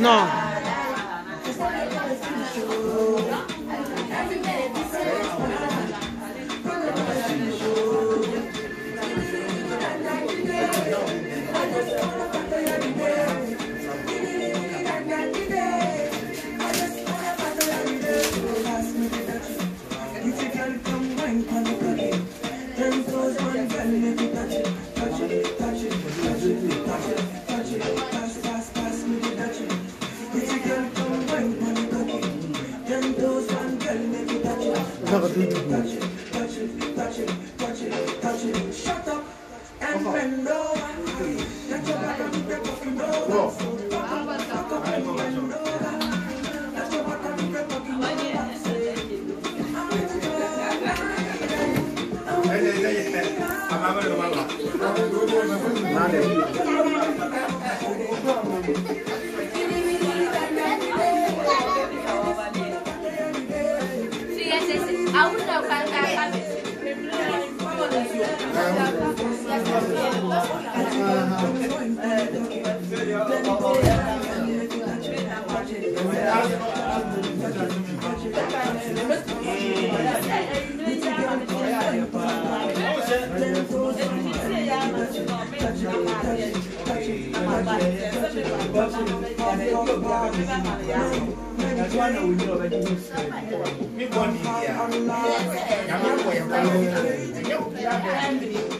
No. Sí, mi bɔ ni bia nyame bɔ yɛ kwan ɛnyɛ obia bɛ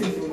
touch it.